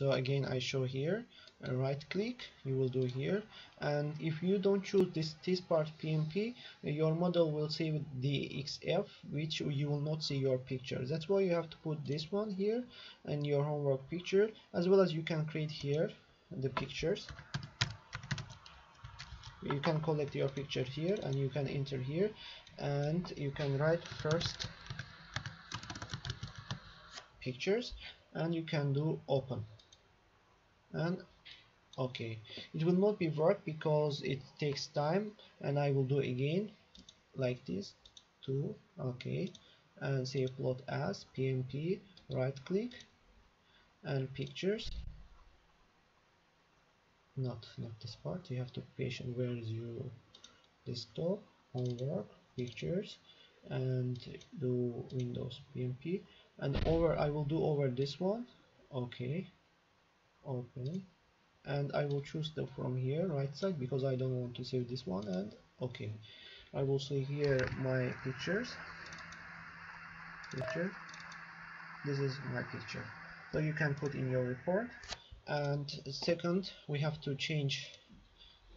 so again I show here right click you will do here. And if you don't choose this this part PMP your model will save the XF which you will not see your picture. That's why you have to put this one here and your homework picture as well as you can create here the pictures. You can collect your picture here and you can enter here and you can write first pictures and you can do open and okay. It will not be work because it takes time and I will do again like this to okay. And say plot as PNP right click and pictures. Not not this part. You have to patient where is your desktop homework pictures and do windows PNP and over I will do over this one. Okay open. And I will choose the from here right side because I don't want to save this one. And okay. I will see here my pictures. Picture. This is my picture. So you can put in your report. And second we have to change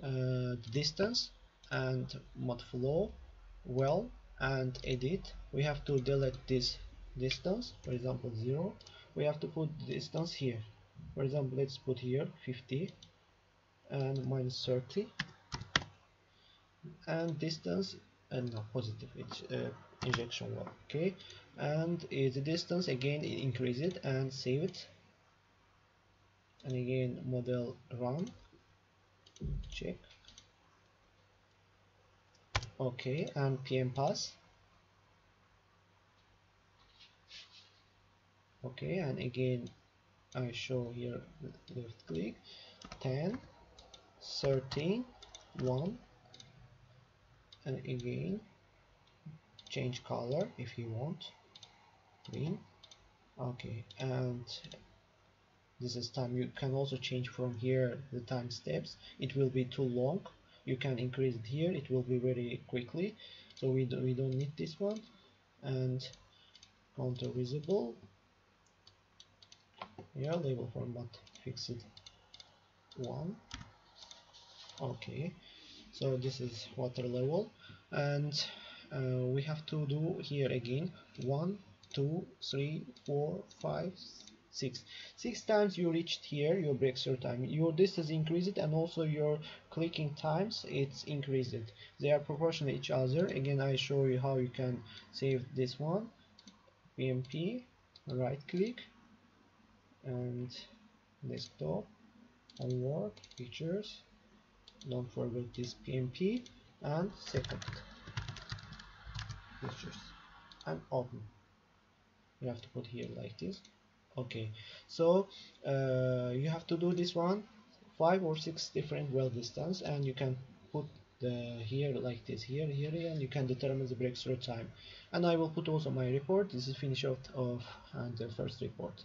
uh, distance and ModFlow well and edit. We have to delete this distance for example 0 we have to put distance here for example let's put here 50 and minus 30 and distance and no positive it's uh, injection well okay? And uh, the distance again increase it and save it. And again model run. Check. Okay and PMPATH. Okay and again I show here left click 10 13 1 and again change color if you want. Green okay and this is time. You can also change from here the time steps. It will be too long. You can increase it here. It will be very quickly. So we, do, we don't need this one. And contour visible yeah label format fixed one. Okay. So this is water level. And uh, we have to do here again. One two three four five six. Six times you reached here your breakthrough time. Your distance increased and also your clicking times it's increased. They are proportional each other. Again I show you how you can save this one. PNP right click and desktop homework pictures don't forget this pmp and second pictures and open. You have to put here like this. Okay so uh, you have to do this one five or six different well distance and you can put the here like this here here and you can determine the breakthrough time. And I will put also my report. This is finish out of and the first report